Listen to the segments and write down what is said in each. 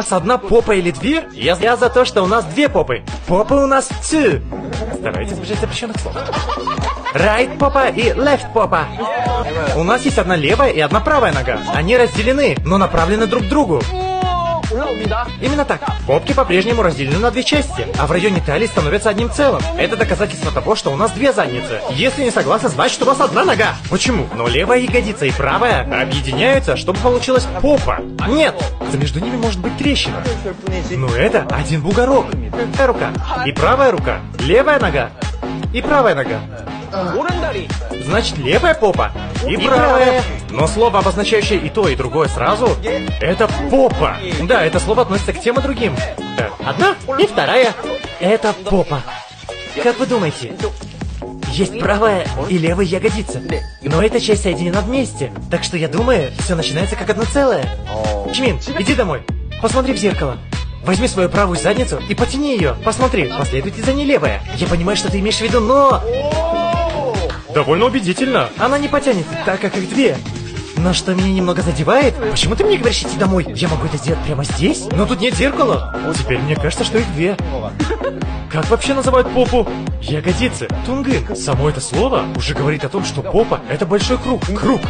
нас одна попа или две? Я, я за то, что у нас две попы. Попы у нас two. Старайтесь избежать запрещенных слов. Right попа и left попа. У нас есть одна левая и одна правая нога. Они разделены, но направлены друг к другу. Именно так. Попки по-прежнему разделены на две части, а в районе талии становятся одним целым. Это доказательство того, что у нас две задницы. Если не согласны, значит у вас одна нога. Почему? Но левая ягодица и правая объединяются, чтобы получилась попа. Нет, за между ними может быть трещина. Но это один бугорок. Рука и правая рука. Левая нога и правая нога. Значит, левая попа и правая. Но слово, обозначающее и то, и другое сразу, это попа. Да, это слово относится к тем и другим. Э, Одна и вторая. Это попа. Как вы думаете? Есть правая и левая ягодица. Но эта часть соединена вместе. Так что я думаю, все начинается как одно целое. Чмин, иди домой. Посмотри в зеркало. Возьми свою правую задницу и потяни ее. Посмотри, последуйте за ней левая. Я понимаю, что ты имеешь в виду, но... Довольно убедительно. Она не потянет, так как их две. Но что меня немного задевает, почему ты мне говоришь идти домой? Я могу это сделать прямо здесь? Но тут нет зеркала. Теперь мне кажется, что их две. Как вообще называют попу? Ягодицы. Тунгын. Само это слово уже говорит о том, что попа — это большой круг. Круг.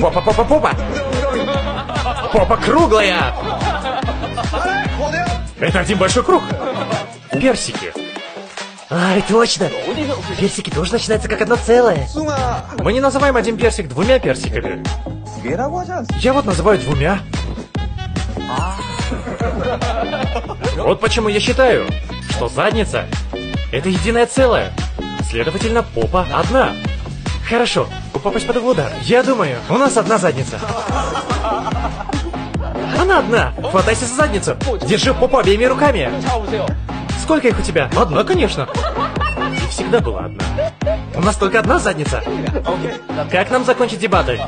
Попа-попа-попа! Попа круглая! Это один большой круг. Персики. Ай, точно! Персики тоже начинаются как одно целое. Мы не называем один персик двумя персиками. Я вот называю двумя. А. Вот почему я считаю, что задница — это единое целое. Следовательно, попа одна. Хорошо, попасть под удар. Я думаю, у нас одна задница. Она одна! Хватайся за задницу! Держи попу обеими руками! Сколько их у тебя? Одна, конечно. И всегда была одна. У нас только одна задница. Как нам закончить дебаты?